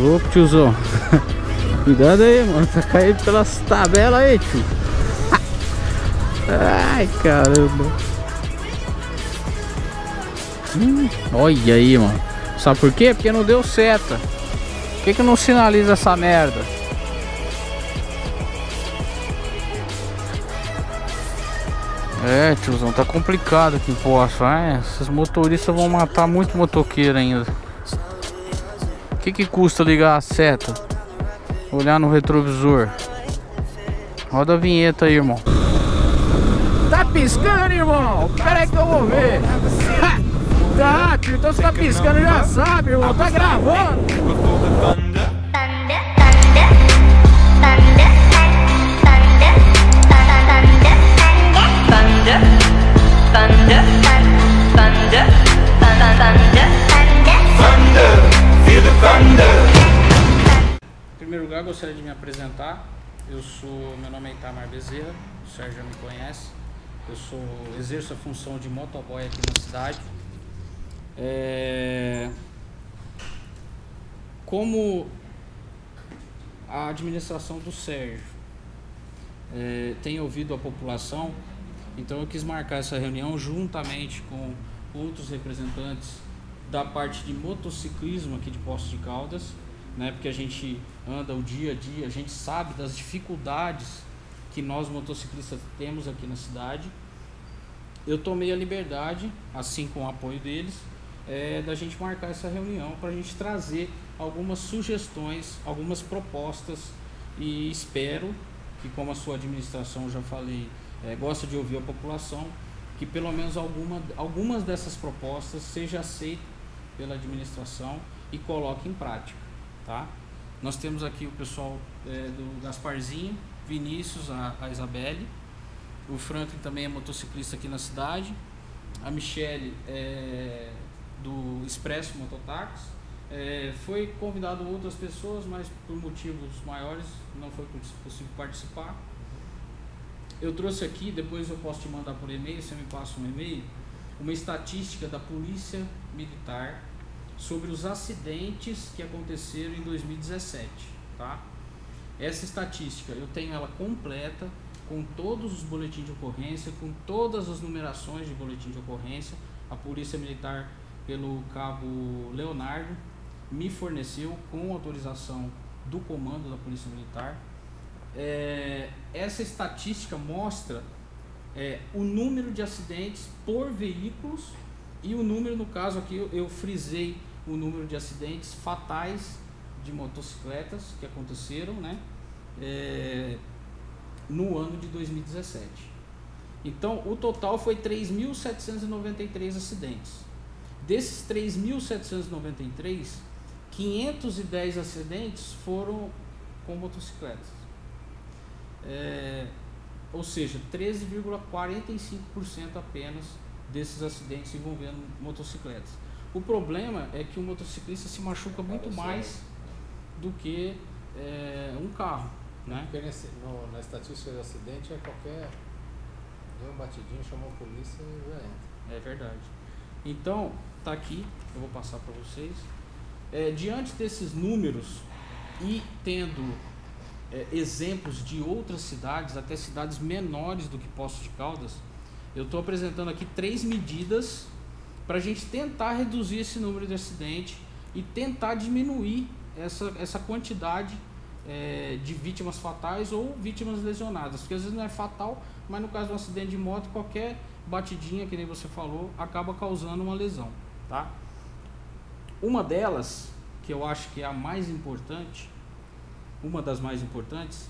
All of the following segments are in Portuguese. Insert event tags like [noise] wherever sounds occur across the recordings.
louco, tiozão. [laughs] Cuidado aí, mano. Tá caindo pelas tabelas aí, tio. Ai, caramba. Hum, olha aí, mano. Sabe por quê? Porque não deu seta. Por que, que não sinaliza essa merda? É, tiozão, tá complicado aqui em Poço. É, esses motoristas vão matar muito motoqueiro ainda. Que, que custa ligar a seta? Olhar no retrovisor. Roda a vinheta aí, irmão. Tá piscando, irmão? Pera que eu vou ver. [laughs] tá, então você tá piscando, já sabe, irmão. Tá gravando. Gostaria de me apresentar. Eu sou, meu nome é Itamar Bezerra, o Sérgio já me conhece. Eu sou, exerço a função de motoboy aqui na cidade. É, como a administração do Sérgio é, tem ouvido a população, então eu quis marcar essa reunião juntamente com outros representantes da parte de motociclismo aqui de Poços de Caldas, né? Porque a gente anda o dia a dia, a gente sabe das dificuldades que nós motociclistas temos aqui na cidade. Eu tomei a liberdade, assim com o apoio deles, é, da gente marcar essa reunião para a gente trazer algumas sugestões, algumas propostas e espero que como a sua administração já falei é, gosta de ouvir a população, que pelo menos alguma, algumas dessas propostas seja aceita pela administração e coloque em prática, tá? Nós temos aqui o pessoal é, do Gasparzinho, Vinícius, a, a Isabelle, o Franklin também é motociclista aqui na cidade, a Michele é do Expresso Mototáxi, é, foi convidado outras pessoas, mas por motivos maiores não foi possível participar. Eu trouxe aqui, depois eu posso te mandar por e-mail, você me passa um e-mail, uma estatística da Polícia Militar sobre os acidentes que aconteceram em 2017, tá? Essa estatística eu tenho ela completa com todos os boletins de ocorrência, com todas as numerações de boletim de ocorrência. A Polícia Militar, pelo cabo Leonardo, me forneceu com autorização do comando da Polícia Militar é, essa estatística mostra é, o número de acidentes por veículos e o número, no caso aqui, eu, eu frisei o número de acidentes fatais de motocicletas que aconteceram né, é, no ano de 2017. Então, o total foi 3.793 acidentes. Desses 3.793, 510 acidentes foram com motocicletas. É, ou seja, 13,45% apenas desses acidentes envolvendo motocicletas. O problema é que o motociclista se machuca muito mais do que é, um carro. Né? Porque nesse, no, na estatística de acidente é qualquer. Deu um batidinho, chamou a polícia e já entra. É verdade. Então, tá aqui, eu vou passar para vocês. É, diante desses números e tendo é, exemplos de outras cidades, até cidades menores do que Poços de Caldas, eu estou apresentando aqui três medidas para a gente tentar reduzir esse número de acidentes e tentar diminuir essa, essa quantidade é, de vítimas fatais ou vítimas lesionadas. Porque às vezes não é fatal, mas no caso de um acidente de moto, qualquer batidinha, que nem você falou, acaba causando uma lesão. Tá? Uma delas, que eu acho que é a mais importante, uma das mais importantes,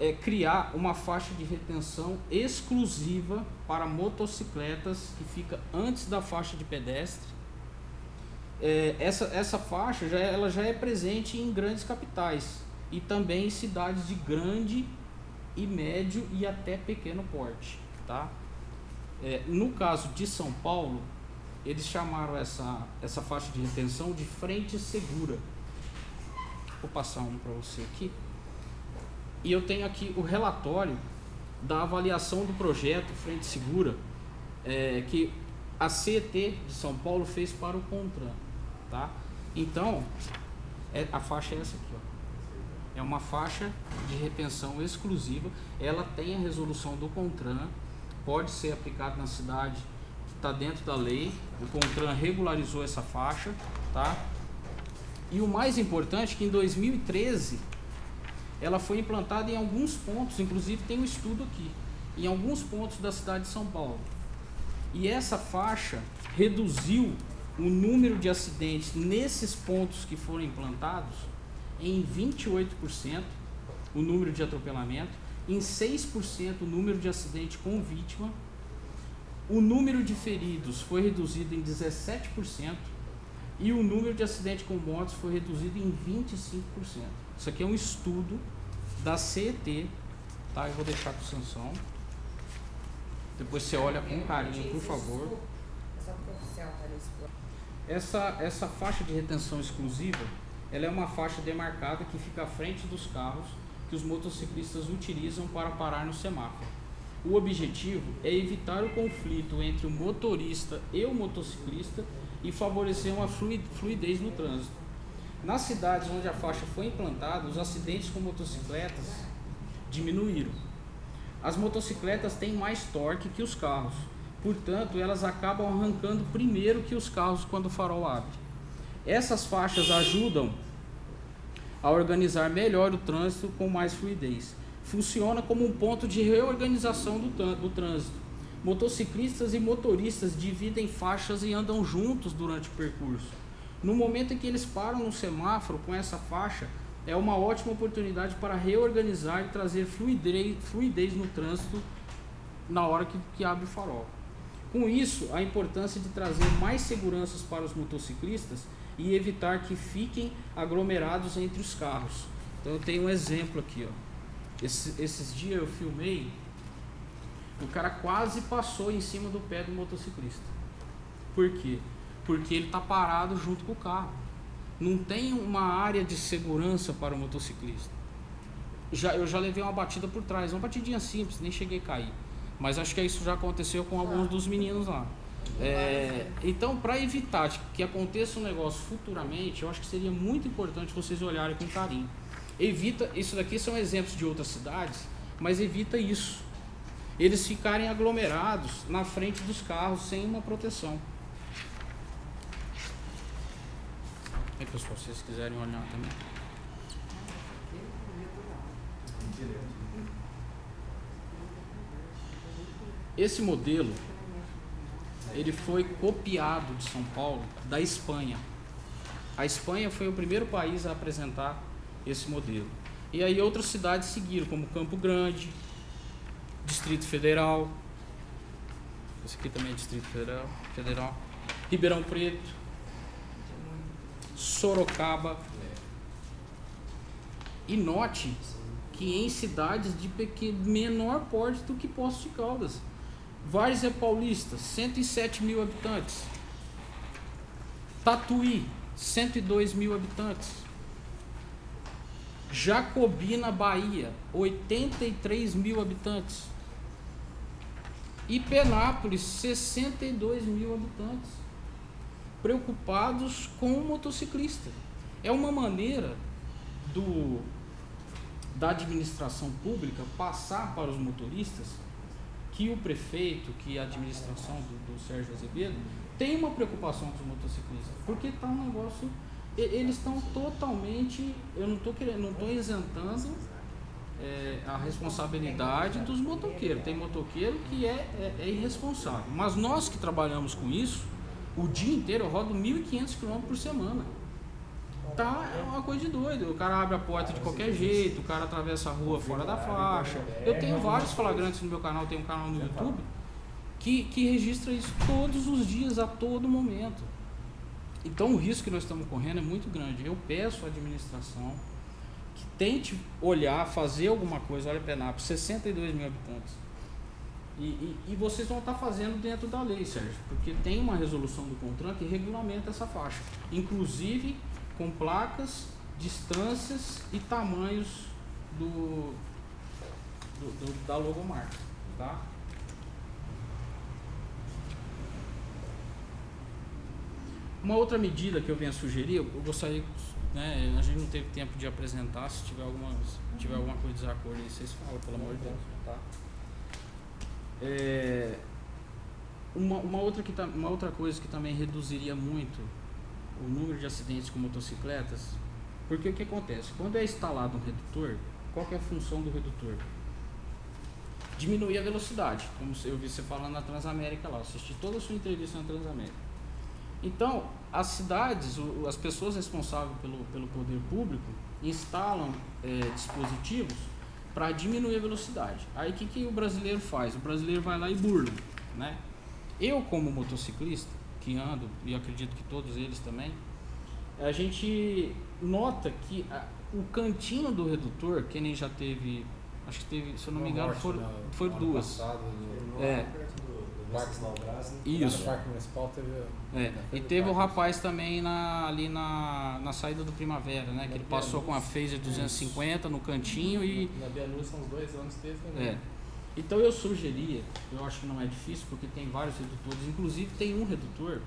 é criar uma faixa de retenção exclusiva para motocicletas que fica antes da faixa de pedestre. É, essa, essa faixa já, ela já é presente em grandes capitais e também em cidades de grande e médio e até pequeno porte. Tá? É, no caso de São Paulo, eles chamaram essa, essa faixa de retenção de frente segura Vou passar um para você aqui. E eu tenho aqui o relatório da avaliação do projeto Frente Segura é, que a CET de São Paulo fez para o CONTRAN. Tá? Então, É, a faixa é essa aqui, ó. É uma faixa de retenção exclusiva. Ela tem a resolução do CONTRAN, pode ser aplicado na cidade, está dentro da lei. O CONTRAN regularizou essa faixa, tá? E o mais importante é que em 2013 ela foi implantada em alguns pontos, inclusive tem um estudo aqui, em alguns pontos da cidade de São Paulo. E essa faixa reduziu o número de acidentes nesses pontos que foram implantados em 28% o número de atropelamento, em 6% o número de acidente com vítima, o número de feridos foi reduzido em 17% e o número de acidentes com motos foi reduzido em 25%. Isso aqui é um estudo da CET, tá? Eu vou deixar com o Sansão. Depois você olha com carinho, por favor. Essa, essa faixa de retenção exclusiva, ela é uma faixa demarcada que fica à frente dos carros que os motociclistas utilizam para parar no semáforo. O objetivo é evitar o conflito entre o motorista e o motociclista e favorecer uma fluidez no trânsito. Nas cidades onde a faixa foi implantada, os acidentes com motocicletas diminuíram. As motocicletas têm mais torque que os carros, portanto, elas acabam arrancando primeiro que os carros quando o farol abre. Essas faixas ajudam a organizar melhor o trânsito com mais fluidez. Funciona como um ponto de reorganização do, do trânsito. Motociclistas e motoristas dividem faixas e andam juntos durante o percurso. No momento em que eles param no semáforo com essa faixa, é uma ótima oportunidade para reorganizar e trazer fluidez, fluidez no trânsito na hora que, que abre o farol. Com isso, a importância de trazer mais seguranças para os motociclistas e evitar que fiquem aglomerados entre os carros. Então eu tenho um exemplo aqui, ó. Esse, esses dias eu filmei, o cara quase passou em cima do pé do motociclista. Por quê? Porque ele está parado junto com o carro. Não tem uma área de segurança para o motociclista. Já, eu já levei uma batida por trás, uma batidinha simples, nem cheguei a cair. Mas acho que isso já aconteceu com alguns dos meninos lá. É, então, para evitar que aconteça um negócio futuramente, eu acho que seria muito importante vocês olharem com carinho. Evita, isso daqui são exemplos de outras cidades, mas evita isso. Eles ficarem aglomerados na frente dos carros sem uma proteção. É, pessoal, se vocês quiserem olhar também. Esse modelo ele foi copiado de São Paulo da Espanha. A Espanha foi o primeiro país a apresentar esse modelo. E aí outras cidades seguiram, como Campo Grande, Distrito Federal. Esse aqui também é Distrito Federal, Federal. Ribeirão Preto, Sorocaba. E note que em cidades de pequeno, menor porte do que Poços de Caldas. Várzea Paulista, 107 mil habitantes. Tatuí, 102 mil habitantes. Jacobina, Bahia, 83 mil habitantes. E Penápolis, 62 mil habitantes. Preocupados com o motociclista. É uma maneira do, da administração pública passar para os motoristas que o prefeito, que a administração do, do Sérgio Azevedo tem uma preocupação com os motociclistas, porque está um negócio, eles estão totalmente, eu não estou querendo, não estou isentando é, a responsabilidade dos motoqueiros. Tem motoqueiro que é, é, é, irresponsável, mas nós que trabalhamos com isso, o dia inteiro eu rodo 1.500 km por semana tá é uma coisa de doido. O cara abre a porta de qualquer jeito, o cara atravessa a rua fora da faixa. Eu tenho vários flagrantes no meu canal, tenho um canal no YouTube que, que registra isso todos os dias, a todo momento. Então o risco que nós estamos correndo é muito grande. Eu peço à administração que tente olhar, fazer alguma coisa. Olha, Penap, 62 mil habitantes. E, e, e, vocês vão estar fazendo dentro da lei, Sérgio, porque tem uma resolução do CONTRAN que regulamenta essa faixa. Inclusive, com placas, distâncias e tamanhos do, do, do da logomarca, tá? Uma outra medida que eu venho a sugerir, eu gostaria, né, a gente não teve tempo de apresentar, se tiver alguma, se tiver alguma coisa de desacordo aí, vocês falam, pelo amor de Deus. Tá? É, uma, uma, outra que, uma outra coisa que também reduziria muito o número de acidentes com motocicletas, porque o que acontece? Quando é instalado um redutor, qual é a função do redutor? Diminuir a velocidade, como eu vi você falando na Transamérica lá, assisti toda a sua entrevista na Transamérica. Então, as cidades, as pessoas responsáveis pelo, pelo poder público instalam é, dispositivos para diminuir a velocidade. Aí o que, que o brasileiro faz? O brasileiro vai lá e burla. Né? Eu, como motociclista, que ando, e acredito que todos eles também, a gente nota que a, o cantinho do redutor, que nem já teve, acho que teve, se eu não me engano, foram, foram duas. Passado, é. Parque Malbras, né? Isso. Parque Municipal teve. É. E teve o rapaz também na, ali na, na saída do Primavera, né? Na que ele passou com a Phaser 250 no cantinho e. Na Bianus são uns dois anos teve também. É. Então eu sugeria, eu acho que não é difícil porque tem vários redutores, inclusive tem um redutor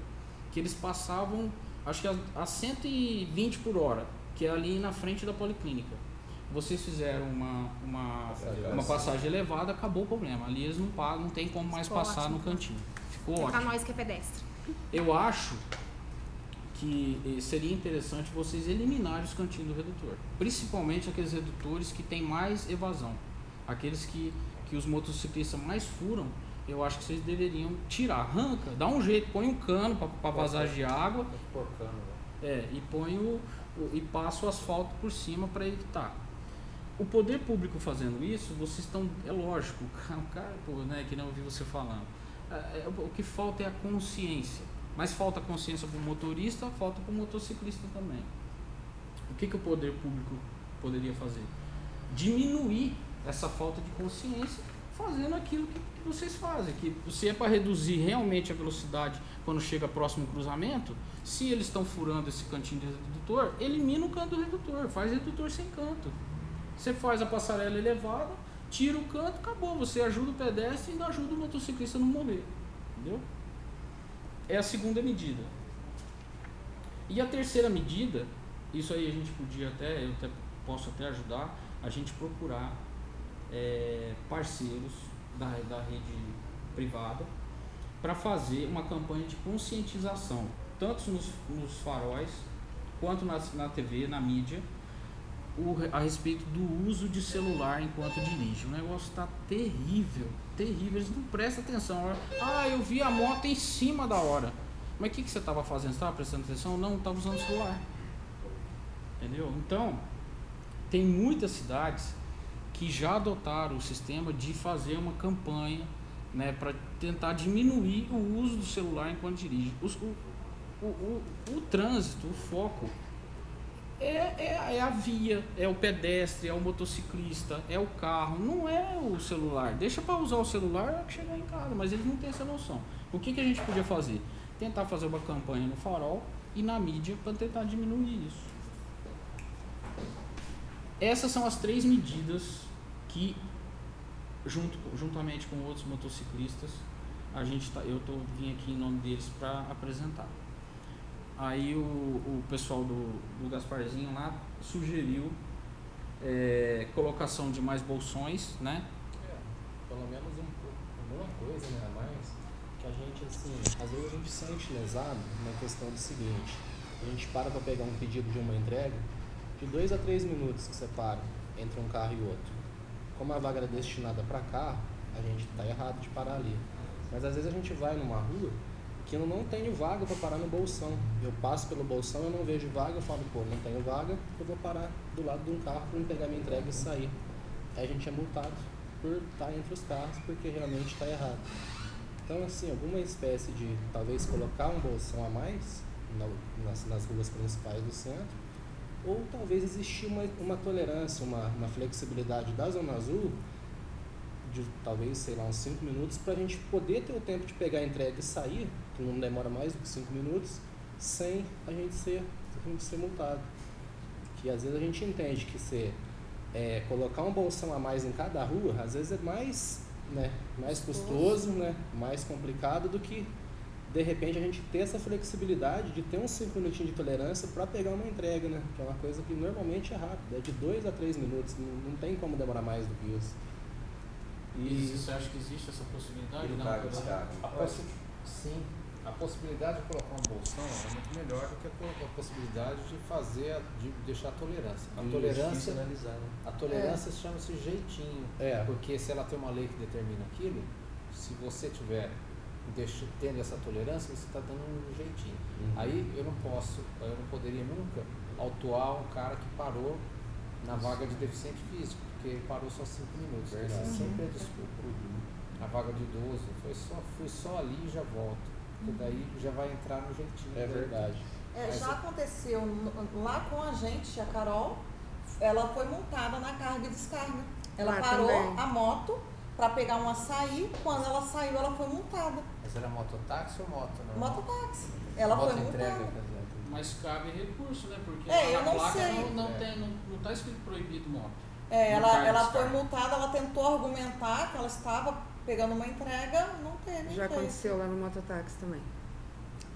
que eles passavam, acho que a, a 120 por hora, que é ali na frente da policlínica vocês fizeram uma, uma, uma passagem elevada, acabou o problema. Ali eles não pagam, não tem como mais Ficou passar ótimo. no cantinho. Ficou é ótimo. nós que é pedestre. Eu acho que eh, seria interessante vocês eliminarem os cantinhos do redutor. Principalmente aqueles redutores que têm mais evasão. Aqueles que, que os motociclistas mais furam, eu acho que vocês deveriam tirar. Arranca, dá um jeito, põe um cano para vazar de água. Né? É, e põe o, o, e passa o asfalto por cima para evitar o poder público fazendo isso, vocês estão. É lógico, [laughs] o cara, pô, né, que não ouvi você falando. É, é, o que falta é a consciência. Mas falta consciência para o motorista, falta para o motociclista também. O que, que o poder público poderia fazer? Diminuir essa falta de consciência fazendo aquilo que, vocês fazem. Que se é para reduzir realmente a velocidade quando chega próximo cruzamento, se eles estão furando esse cantinho de redutor, elimina o canto do redutor, faz redutor sem canto. Você faz a passarela elevada, tira o canto, acabou. Você ajuda o pedestre e ajuda o motociclista a não morrer. Entendeu? É a segunda medida. E a terceira medida, isso aí a gente podia até, eu até, posso até ajudar, a gente procurar é, parceiros da, da rede privada para fazer uma campanha de conscientização, tanto nos, nos faróis quanto na, na TV, na mídia, o, a respeito do uso de celular enquanto dirige. O negócio está terrível, terrível. Eles não prestam atenção. Ah, eu vi a moto em cima da hora. Mas o que, que você estava fazendo? Você estava prestando atenção? Não, estava usando o celular. Entendeu? Então, tem muitas cidades que já adotaram o sistema de fazer uma campanha né, para tentar diminuir o uso do celular enquanto dirige. o, o, o, o trânsito, o foco é, é, é, a via, é o pedestre, é o motociclista, é o carro, não é o celular. Deixa para usar o celular chegar em casa, mas eles não têm essa noção. O que, que a gente podia fazer? Tentar fazer uma campanha no farol e na mídia para tentar diminuir isso. Essas são as três medidas que, junto, juntamente com outros motociclistas, a gente tá, eu tô, vim aqui em nome deles para apresentar. Aí o, o pessoal do, do Gasparzinho lá sugeriu é, colocação de mais bolsões, né? É, pelo menos um, alguma coisa, né? Mais que a gente, assim, às vezes a gente sente lesado na questão do seguinte, a gente para para pegar um pedido de uma entrega, de dois a três minutos que separa entre um carro e outro. Como a vaga é destinada para carro, a gente está errado de parar ali. Mas às vezes a gente vai numa rua que eu não tenho vaga para parar no bolsão. Eu passo pelo bolsão, eu não vejo vaga, eu falo, pô, não tenho vaga, eu vou parar do lado de um carro para pegar minha entrega e sair. Aí a gente é multado por estar entre os carros porque realmente está errado. Então, assim, alguma espécie de talvez colocar um bolsão a mais nas, nas ruas principais do centro, ou talvez existir uma, uma tolerância, uma, uma flexibilidade da Zona Azul de talvez, sei lá, uns 5 minutos para a gente poder ter o tempo de pegar a entrega e sair que não demora mais do que 5 minutos, sem a gente ser, a gente ser multado. Que às vezes a gente entende que ser é, colocar um bolsão a mais em cada rua, às vezes é mais, né, mais custoso, né, mais complicado do que de repente a gente ter essa flexibilidade de ter uns 5 minutinhos de tolerância para pegar uma entrega, né? Que é uma coisa que normalmente é rápida, é de 2 a 3 minutos, não, não tem como demorar mais do que isso. E, você acha que existe essa possibilidade? Não, descarga. A possi sim, a possibilidade de colocar um bolsão é muito melhor do que a possibilidade de fazer, de deixar a tolerância. A tolerância, né? a tolerância é. chama-se jeitinho, é. porque se ela tem uma lei que determina aquilo, se você tiver tendo essa tolerância, você está dando um jeitinho. Uhum. Aí eu não posso, eu não poderia nunca autuar um cara que parou na vaga de deficiente físico, porque parou só cinco minutos. Verdade. Sempre é desculpa. Uhum. A vaga de idoso, foi só, fui só ali e já volto. Porque uhum. daí já vai entrar no jeitinho. É verdade. É, já aconteceu lá com a gente, a Carol, ela foi montada na carga e descarga. Ela parou também. a moto para pegar um açaí, quando ela saiu, ela foi multada. Mas era mototáxi ou moto? Não? Mototáxi. Ela moto foi entrega, multada. Mas cabe recurso, né? Porque é, eu não placa sei. não, não, é. tem, não, não tá escrito proibido moto. É, ela, ela foi multada, ela tentou argumentar que ela estava pegando uma entrega, não teve. Já aconteceu lá no mototáxi também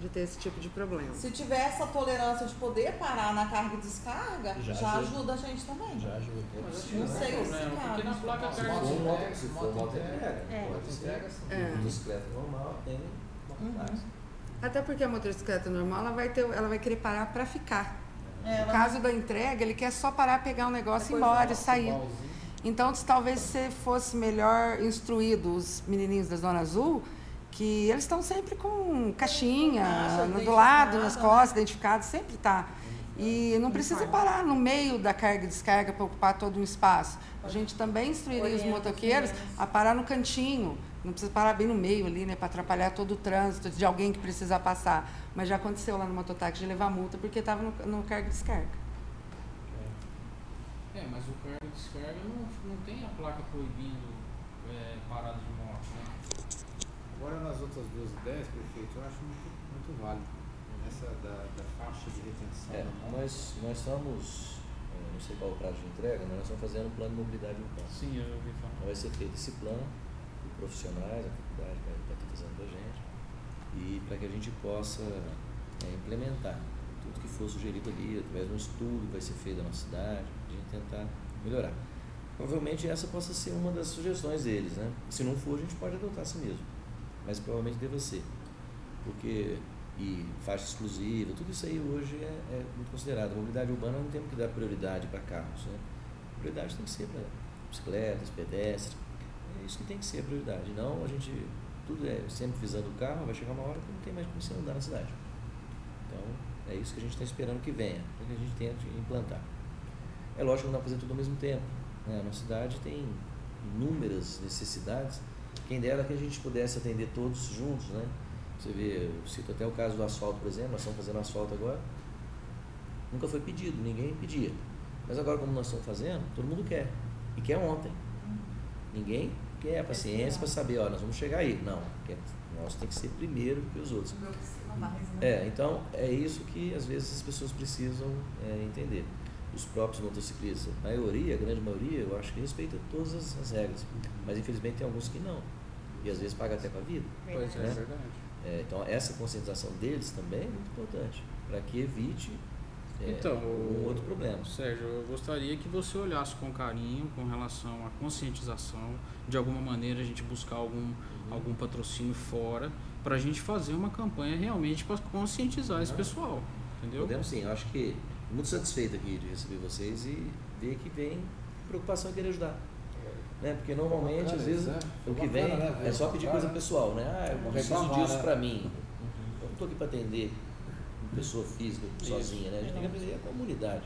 de ter esse tipo de problema. Se tiver essa tolerância de poder parar na carga e descarga, já, já ajuda. ajuda. a gente também. Já ajuda. Mas não sei se é, Porque na placa carga Se for moto, se for moto entrega, é. moto entrega, sim. É. Bicicleta normal tem mototáxi. Uhum. Até porque a motocicleta normal, ela vai, ter, ela vai querer parar para ficar. É, no caso da entrega, ele quer só parar, pegar um negócio, ir embora e sair. Então, talvez se fosse melhor instruído os menininhos da Zona Azul, que eles estão sempre com caixinha ah, do lado, nas né? costas, identificados, sempre está. E não precisa parar no meio da carga e descarga para ocupar todo um espaço. A gente também instruiria os motoqueiros a parar no cantinho. Não precisa parar bem no meio ali, né, para atrapalhar todo o trânsito de alguém que precisa passar. Mas já aconteceu lá no mototáxi de levar multa porque estava no, no carga e descarga. É, mas o carga e descarga não, não tem a placa proibindo é, parada de moto, né? Agora nas outras duas ideias, prefeito, eu acho muito, muito válido. Essa da, da faixa de retenção. É, nós, nós estamos, não sei qual o prazo de entrega, mas nós estamos fazendo um plano de mobilidade urbana. Sim, eu ouvi falar. Então vai ser feito esse plano, profissionais, a faculdade vai estar fazendo com a gente, e para que a gente possa é, implementar tudo que for sugerido ali, através de um estudo que vai ser feito na nossa cidade, a gente tentar melhorar. Provavelmente essa possa ser uma das sugestões deles, né? Se não for, a gente pode adotar assim mesmo mas provavelmente deva ser. Porque, e faixa exclusiva, tudo isso aí hoje é, é muito considerado. A mobilidade urbana não temos que dar prioridade para carros. Né? A prioridade tem que ser para bicicletas, pedestres. É isso que tem que ser a prioridade. Não a gente, tudo é sempre visando o carro, vai chegar uma hora que não tem mais como você andar na cidade. Então, é isso que a gente está esperando que venha, que a gente tente implantar. É lógico que não dá fazer tudo ao mesmo tempo. Né? A nossa cidade tem inúmeras necessidades quem dera que a gente pudesse atender todos juntos, né? Você vê, eu cito até o caso do asfalto, por exemplo, nós estamos fazendo asfalto agora. Nunca foi pedido, ninguém pedia. Mas agora, como nós estamos fazendo, todo mundo quer. E quer ontem. Ninguém quer a paciência para saber, ó, nós vamos chegar aí. Não, nós tem que ser primeiro que os outros. É, então é isso que às vezes as pessoas precisam é, entender os próprios motociclistas. A maioria, a grande maioria, eu acho que respeita todas as, as regras. Mas infelizmente tem alguns que não. E às vezes paga até com a vida. Pois né? é, verdade. É, então essa conscientização deles também é muito importante. Para que evite é, então, um outro problema. Sérgio, eu gostaria que você olhasse com carinho com relação à conscientização. De alguma maneira a gente buscar algum, uhum. algum patrocínio fora para a gente fazer uma campanha realmente para conscientizar uhum. esse pessoal. Entendeu? Podemos sim, eu acho que muito satisfeito aqui de receber vocês e ver que vem preocupação em querer ajudar. Né? Porque normalmente, bacana, às vezes, é. o que vem né? é só pedir coisa pessoal, né? Ah, eu preciso disso para mim. Uhum. Eu não estou aqui para atender pessoa física Isso. sozinha, né? A gente tem que atender a comunidade,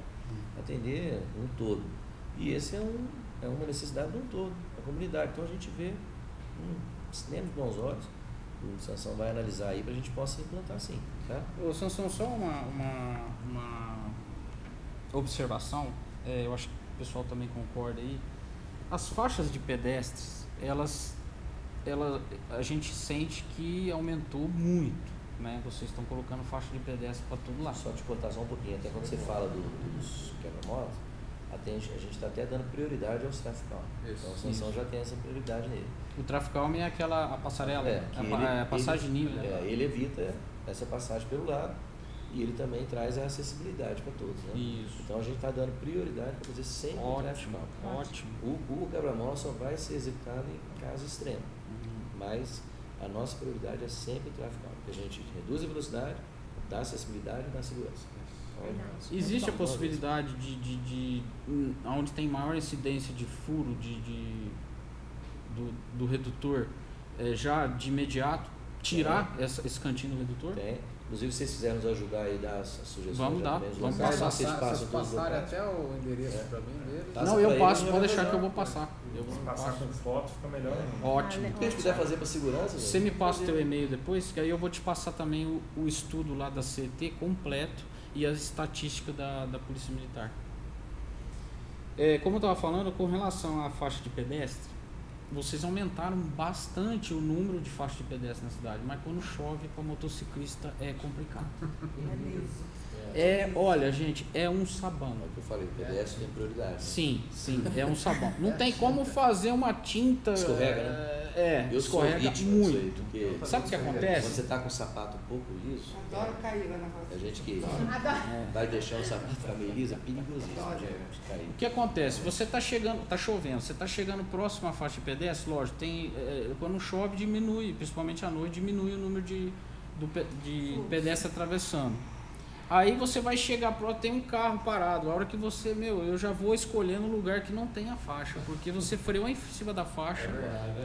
atender um todo. E esse é, um, é uma necessidade de um todo, a comunidade. Então a gente vê, hum, temos bons olhos, o Sansão vai analisar aí para a gente possa implantar sim. Tá? Ô Sansão, só uma, uma, uma observação, é, eu acho que o pessoal também concorda aí, as faixas de pedestres, elas, ela, a gente sente que aumentou muito. Né? Vocês estão colocando faixa de pedestre para tudo lá. Só te cortar só um pouquinho, até quando você fala do, dos quebra-motos, a gente está até dando prioridade aos trafical. Então a sanção já tem essa prioridade nele. O trafical é aquela a passarela, É, a, que pa- ele- é a passagem ele, nível. é, ele evita essa passagem pelo lado e ele também traz a acessibilidade para todos. Né? Isso. Então a gente está dando prioridade para fazer sempre o Ótimo, trafical. ótimo. O, o quebra-mola só vai ser executado em caso extremo, mas a nossa prioridade é sempre o trafical, porque a gente reduz a velocidade, dá acessibilidade e dá segurança. Então, Existe a possibilidade de, de, de hum, onde tem maior incidência de furo de, de- do, do redutor, é, já de imediato tirar essa, esse cantinho do redutor? Tem. Inclusive, se vocês quiserem nos ajudar aí, dar as sugestões. Vamos dar, vamos passar. Vocês passam vocês passarem até o endereço É. pra mim dele. Passa Não, eu passo, pode deixar que eu vou passar. Eu Se vou passar passar. com foto, fica melhor ainda. Ótimo. O que a gente puder fazer para segurança, Você me passa o teu e-mail depois, que aí eu vou te passar também o, o estudo lá da CT completo e as estatísticas da, da Polícia Militar. É, como eu estava falando, com relação à faixa de pedestre, vocês aumentaram bastante o número de faixas de pedestre na cidade, mas quando chove para motociclista é complicado. [laughs] É, olha, gente, é um sabão. É o que eu falei, o PDS tem prioridade. né? Sim, sim, é um sabão. Não tem como fazer uma tinta. Escorrega, né? É, Eu sou escorrega vítima disso aí, muito. porque Sabe o que quando acontece? você tá com o sapato um pouco liso, Adoro cair lá na roça. a gente que É. vai deixar o sapato ficar meio liso, é perigosíssimo. O que acontece? Você está chegando, tá chovendo, você está chegando próximo à faixa de pedestre, lógico, tem, é, quando chove diminui, principalmente à noite, diminui o número de, do, de pedestre atravessando. Aí você vai chegar próximo, tem um carro parado. A hora que você, meu, eu já vou escolhendo um lugar que não tem a faixa, porque você freou em cima da faixa,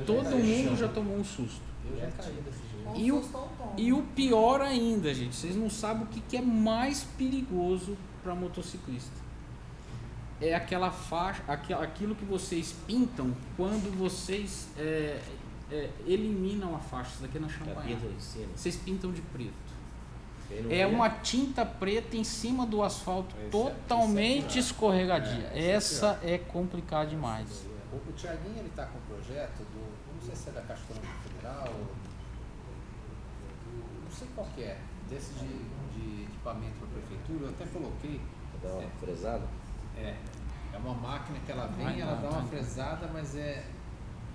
todo mundo já tomou um susto. Eu já caí desse jeito. E o-. E o pior ainda, gente, vocês não sabem o que, que é mais perigoso para motociclista. É aquela faixa, aqui- aquilo que vocês pintam quando vocês é, é, eliminam a faixa. Isso daqui é na champanhe. Vocês pintam de preto. É uma tinta preta em cima do asfalto, Esse é- totalmente esse é escorregadia. É, é Essa é complicada demais. O, o Tiaguinho ele tá com um projeto do. Não sei se é da Caixa Econômica Federal ou. Não sei qual que é. Desse de, de equipamento para prefeitura, eu até coloquei. Dá uma fresada. É. É uma máquina que ela vem, Vai ela dá uma fresada, mas é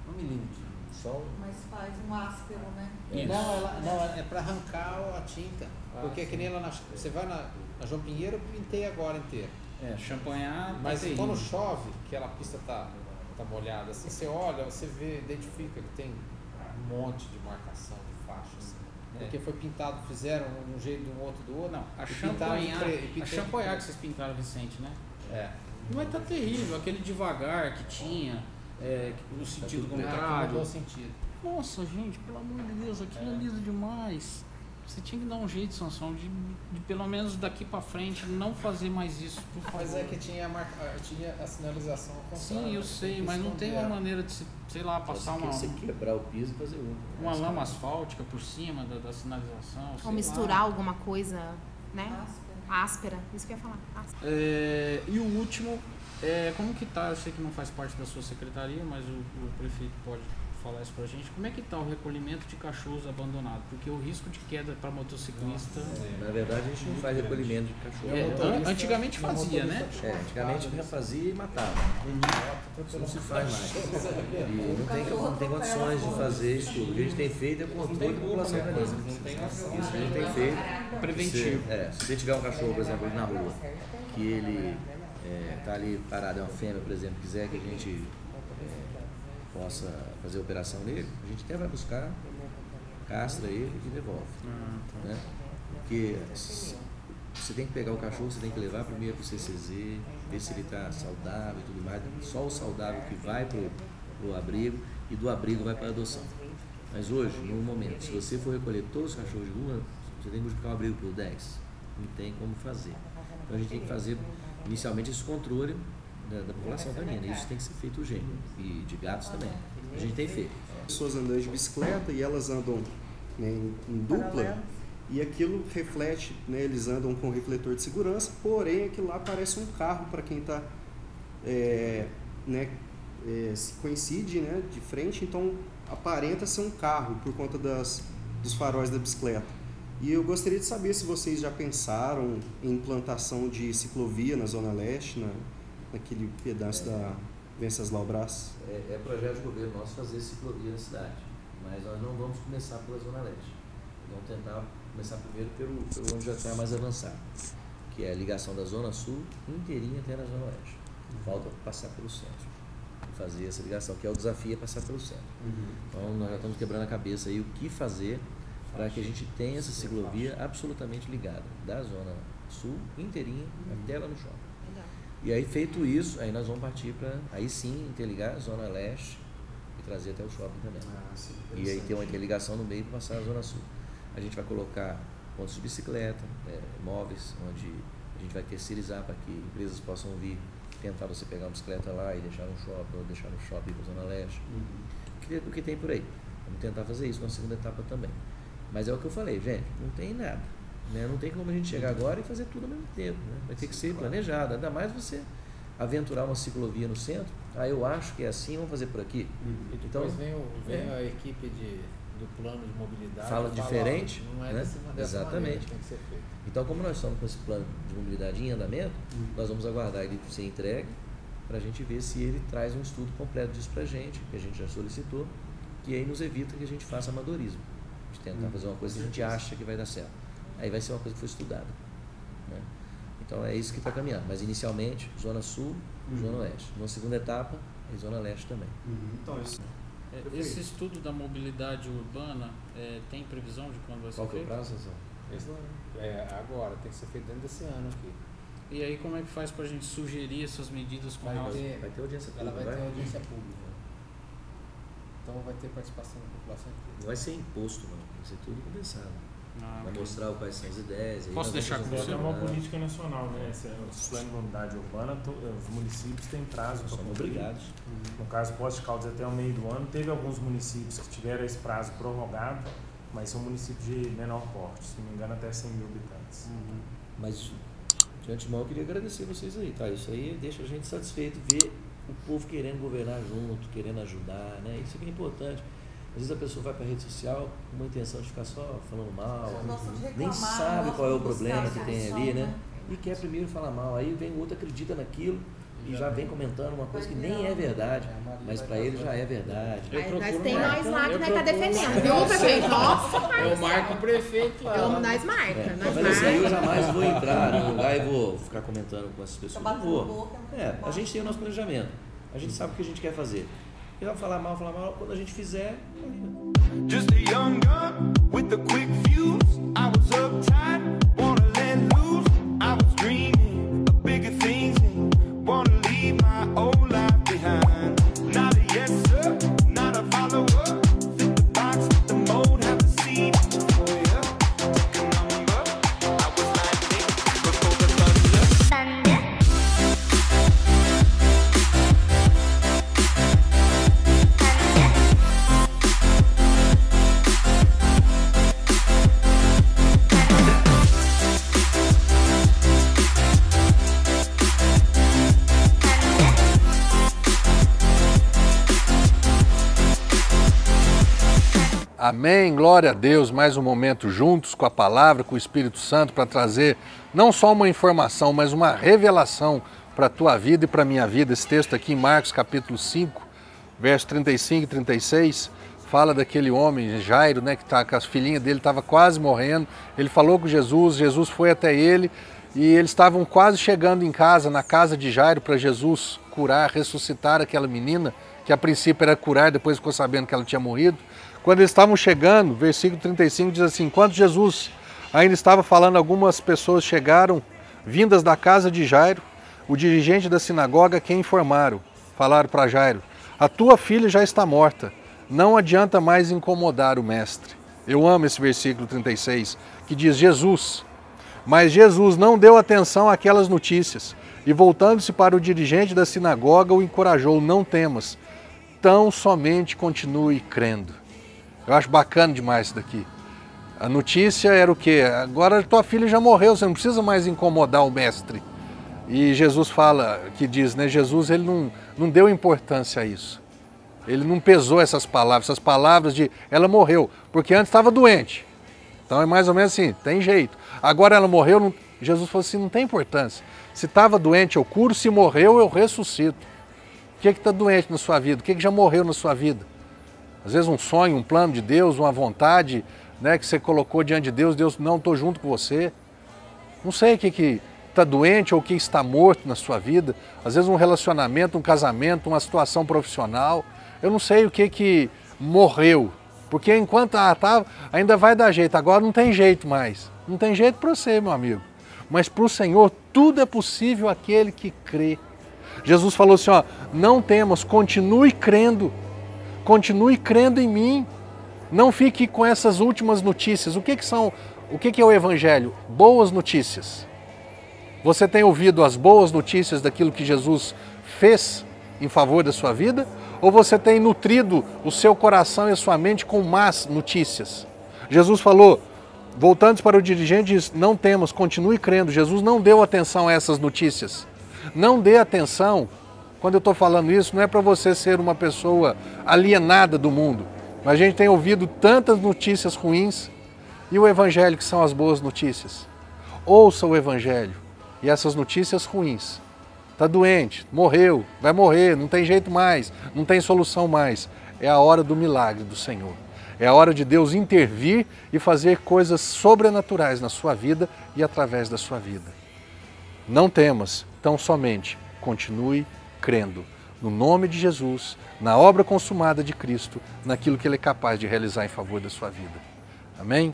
um milímetro. Só. Mas faz um áspero, né? Isso. Não, ela, não, é para arrancar a tinta. Ah, Porque é que nem lá na. Você vai na, na João Pinheiro, eu pintei agora inteira. É, champanhar. Mas tá quando chove, que a pista tá, tá molhada, assim, você olha, você vê, identifica que tem um monte de marcação de faixa, assim. É. Porque foi pintado, fizeram um jeito de um outro do outro. Não, a pintaram champanhar, a champanhar que vocês pintaram recente, né? É. Mas tá terrível, aquele devagar que tinha, é, que- no sentido. Ah, que contrário. mudou o sentido. Nossa, gente, pelo amor de Deus, aquilo é liso demais. Você tinha que dar um jeito, Sansão, de, de pelo menos daqui pra frente não fazer mais isso, por favor. Mas é que tinha a, marca, ah, tinha a sinalização ao contrário. Sim, eu sei, mas não tem uma maneira de, se, sei lá, passar uma, se você quebrar o piso e fazer um. uma lama asfáltica por cima da, da sinalização. sei Ou lá. misturar alguma coisa, né? Áspero. Áspera. Isso que eu ia falar. É, e o último, é, como que tá? Eu sei que não faz parte da sua secretaria, mas o, o prefeito pode falar isso pra gente. Como é que tá o recolhimento de cachorros abandonados? Porque o risco de queda para motociclista. Na verdade, a gente não faz recolhimento de cachorro. É, antigamente fazia, né? É, antigamente já fazia e matava. Uhum. Isso não se faz mais. [laughs] E não tem, não tem condições de fazer isso tudo. O que a gente tem feito é o controle da população canina. Isso que a gente tem feito. Preventivo. Se, é, se você tiver um cachorro, por exemplo, ali na rua, que ele está ali parado, é uma fêmea, por exemplo, quiser que a gente é, possa fazer operação nele, a gente até vai buscar, castra ele e devolve. Né? Porque você tem que pegar o cachorro, você tem que levar primeiro para o CCZ, ver se ele está saudável e tudo mais. Só o saudável que vai para o abrigo e do abrigo vai para a adoção. Mas hoje, no momento, se você for recolher todos os cachorros de rua, você tem que multiplicar o abrigo por 10. Não tem como fazer. Então a gente tem que fazer inicialmente esse controle da, da população canina. Isso tem que ser feito urgente. E de gatos também. A gente tem feito. pessoas andando de bicicleta e elas andam né, em, em dupla e aquilo reflete, né, eles andam com refletor de segurança, porém aquilo lá parece um carro para quem está né, é, se coincide né, de frente, então aparenta ser um carro por conta das, dos faróis da bicicleta. E eu gostaria de saber se vocês já pensaram em implantação de ciclovia na Zona Leste, na, naquele pedaço é. da Venceslau Brás? É, é projeto de governo nosso fazer ciclovia na cidade, mas nós não vamos começar pela Zona Leste. Vamos tentar começar primeiro pelo, pelo onde já está mais avançado, que é a ligação da Zona Sul inteirinha até na Zona Oeste. Falta passar pelo centro fazer essa ligação, que é o desafio é passar pelo centro. Uhum. Então nós já estamos quebrando a cabeça aí o que fazer para que a gente tenha essa ciclovia absolutamente ligada, da zona sul inteirinha uhum. até lá no shopping. E aí feito isso, aí nós vamos partir para aí sim interligar a zona leste e trazer até o shopping também. Ah, sim, e aí ter uma interligação no meio para passar a zona sul. A gente vai colocar pontos de bicicleta, é, móveis, onde a gente vai terceirizar para que empresas possam vir tentar você pegar uma bicicleta lá e deixar no shopping, ou deixar no shopping para Zona Leste. Uhum. O que tem por aí. Vamos tentar fazer isso na segunda etapa também. Mas é o que eu falei, gente, não tem nada. Né? Não tem como a gente chegar agora e fazer tudo ao mesmo tempo. Né? Vai ter que ser planejado. Ainda mais você aventurar uma ciclovia no centro. Ah, eu acho que é assim, vamos fazer por aqui. Uhum. E depois então, vem, o, vem é. a equipe de, do plano de mobilidade. Fala diferente. Fala, não é né? dessa, dessa Exatamente. Maneira, tem que ser feito. Então, como nós estamos com esse plano de mobilidade em andamento, uhum. nós vamos aguardar ele ser entregue para a gente ver se ele traz um estudo completo disso para a gente, que a gente já solicitou, que aí nos evita que a gente faça amadorismo, de tentar uhum. fazer uma coisa que a gente acha que vai dar certo. Aí vai ser uma coisa que foi estudada. Né? Então é isso que está caminhando. Mas inicialmente, Zona Sul, uhum. Zona Oeste. Numa segunda etapa, é Zona Leste também. Uhum. Então, isso. É, esse estudo da mobilidade urbana é, tem previsão de quando vai ser Qual feito? Qual é o prazo, esse não, é agora, tem que ser feito dentro desse ano aqui. E aí como é que faz para a gente sugerir essas medidas com vai. Ter, vai ter audiência pública. Ela vai, vai ter audiência pública. Então vai ter participação da população. Não vai ser imposto, não. Vai ser tudo conversado. Ah, vai mostrar quais são as ideias. Posso deixar com você? É uma política nacional, né? Esse, os planos de mobilidade urbana, os municípios têm prazo para São obrigados. No caso, Posto de Caldas até o meio do ano. Teve alguns municípios que tiveram esse prazo prorrogado mas são municípios de menor porte, se não me engano até 100 mil habitantes. Uhum. Mas de antemão eu queria agradecer vocês aí, tá? Isso aí deixa a gente satisfeito ver o povo querendo governar junto, querendo ajudar, né? Isso aqui é importante. Às vezes a pessoa vai para a rede social com uma intenção de ficar só falando mal, nem sabe qual é o problema que tem ali, né? né? E quer primeiro falar mal, aí vem o outro acredita naquilo e já vem comentando uma coisa que nem é verdade, mas para ele já é verdade. Eu Aí, nós tem nós lá que nós tá defendendo, viu, prefeito? Nossa, Eu marco o prefeito lá. Eu, nós marca, é, nós Mas assim, eu jamais vou entrar no lugar e vou ficar comentando com essas pessoas. Não vou. É, a gente tem o nosso planejamento. A gente sabe o que a gente quer fazer. Falar mal, falar mal, quando a gente fizer, Just a young with a quick Amém, glória a Deus. Mais um momento juntos com a palavra, com o Espírito Santo, para trazer não só uma informação, mas uma revelação para a tua vida e para a minha vida. Esse texto aqui em Marcos capítulo 5, verso 35 e 36, fala daquele homem, Jairo, né, que tá, com as filhinhas dele estava quase morrendo. Ele falou com Jesus, Jesus foi até ele e eles estavam quase chegando em casa, na casa de Jairo, para Jesus curar, ressuscitar aquela menina, que a princípio era curar, depois ficou sabendo que ela tinha morrido. Quando eles estavam chegando, versículo 35 diz assim: Enquanto Jesus ainda estava falando, algumas pessoas chegaram, vindas da casa de Jairo, o dirigente da sinagoga, quem informaram, falaram para Jairo: A tua filha já está morta, não adianta mais incomodar o mestre. Eu amo esse versículo 36, que diz: Jesus. Mas Jesus não deu atenção àquelas notícias e, voltando-se para o dirigente da sinagoga, o encorajou: Não temas, tão somente continue crendo. Eu acho bacana demais isso daqui. A notícia era o quê? Agora tua filha já morreu, você não precisa mais incomodar o mestre. E Jesus fala, que diz, né? Jesus ele não, não deu importância a isso. Ele não pesou essas palavras, essas palavras de ela morreu, porque antes estava doente. Então é mais ou menos assim, tem jeito. Agora ela morreu, não, Jesus falou assim: não tem importância. Se estava doente, eu curo, se morreu, eu ressuscito. O que está doente na sua vida? O que, que já morreu na sua vida? Às vezes um sonho, um plano de Deus, uma vontade né, que você colocou diante de Deus, Deus, não, estou junto com você. Não sei o que, está doente ou que está morto na sua vida, às vezes um relacionamento, um casamento, uma situação profissional. Eu não sei o que que morreu, porque enquanto ah, tá, ainda vai dar jeito, agora não tem jeito mais. Não tem jeito para você, meu amigo. Mas para o Senhor tudo é possível aquele que crê. Jesus falou assim: ó, não temos, continue crendo, continue crendo em mim. Não fique com essas últimas notícias. O que, que são? O que, que é o Evangelho? Boas notícias. Você tem ouvido as boas notícias daquilo que Jesus fez em favor da sua vida? Ou você tem nutrido o seu coração e a sua mente com más notícias? Jesus falou, voltando para o dirigente, diz: Não temos, continue crendo. Jesus não deu atenção a essas notícias. Não dê atenção. Quando eu estou falando isso, não é para você ser uma pessoa alienada do mundo. Mas a gente tem ouvido tantas notícias ruins e o Evangelho, que são as boas notícias. Ouça o Evangelho e essas notícias ruins. Está doente, morreu, vai morrer, não tem jeito mais, não tem solução mais. É a hora do milagre do Senhor. É a hora de Deus intervir e fazer coisas sobrenaturais na sua vida e através da sua vida. Não temas, tão somente continue crendo no nome de Jesus, na obra consumada de Cristo, naquilo que Ele é capaz de realizar em favor da sua vida. Amém?